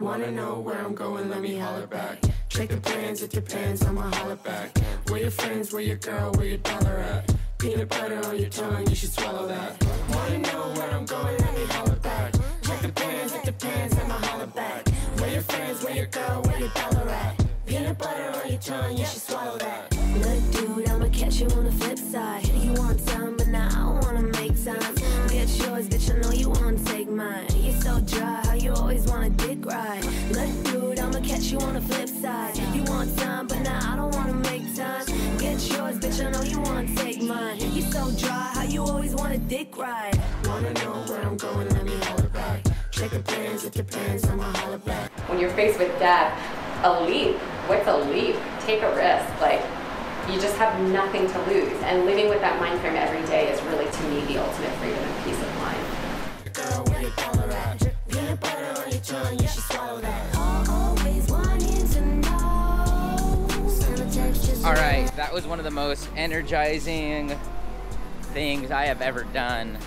Wanna know where I'm going, let me holler back. Check the plans, your pants, I'ma holler back. Where your friends, where your girl, where your dollar at? Peanut butter on your tongue, you should swallow that. Wanna know where I'm going, let me holler back. Check the plans, if the pants, I'ma holler back. Where your friends, where your girl, where your dollar at? Peanut butter on your tongue, you should swallow that. Look, dude, I'ma catch you on the flip side. You want some, but now I wanna make time. Get yours, bitch, I know you wanna take mine. You're so dry, ride. Look, dude, I'ma catch you on the flip side. You want some, but now I don't wanna make time. Get yours, bitch, I know you wanna take mine. You're so dry, how you always wanna dick ride. Wanna know where I'm going, let me holler back. Check the plans, your pants, I'ma holler back. when you're faced with death, a leap. What's a leap? Take a risk. Like, you just have nothing to lose. And living with that mind frame every day is really, to me, the ultimate freedom Send a text just All right, that was one of the most energizing things I have ever done.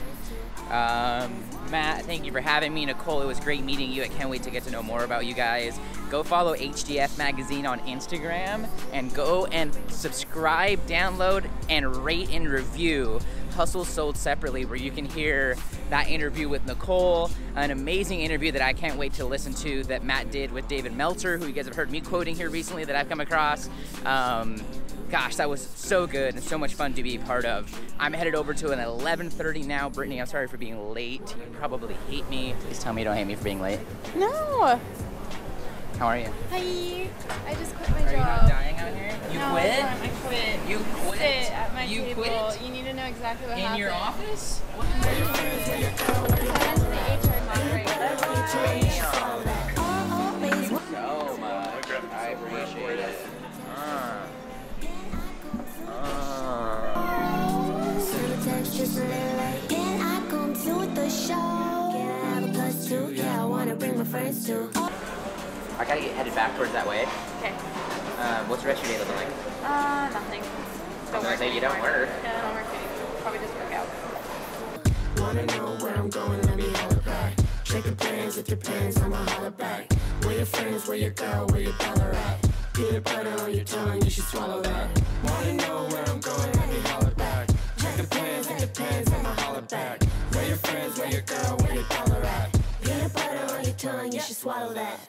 Um, Matt, thank you for having me. Nicole, it was great meeting you. I can't wait to get to know more about you guys. Go follow HDF Magazine on Instagram and go and subscribe, download, and rate and review Hustle Sold Separately, where you can hear that interview with Nicole, an amazing interview that I can't wait to listen to that Matt did with David Meltzer, who you guys have heard me quoting here recently that I've come across. Um, gosh, that was so good and so much fun to be a part of. I'm headed over to an 11:30 now. Brittany, I'm sorry for being late. You probably hate me. Please tell me you don't hate me for being late. No. How are you? Hi. I just quit my Are you job. not dying out here? You no, quit? I quit. You quit? Sit at my you table. quit? You need to know exactly what In happened. your office? What? I went to the HR moderator. So much. I appreciate it. Uh. Uh. Send just a little late. Can I come to the show? Can I have a plus two? Yeah, I wanna bring my friends too. I gotta get headed backwards that way. Okay. Uh, what's the rest of your day looking like? Uh, nothing. I Don't was gonna work say, you don't work. Yeah, I don't work anymore. Probably just work out. Wanna know where I'm going, let me holler back. Check the plans, your pants, I'ma holler back. Where your friends, where your girl, where your dollar at? Peanut butter on your tongue, you should swallow that. Wanna know where I'm going, let me holler back. Check the plans, your pants, I'ma holler back. Where your friends, where your girl, where your dollar at? Peanut butter on your tongue, you should swallow that.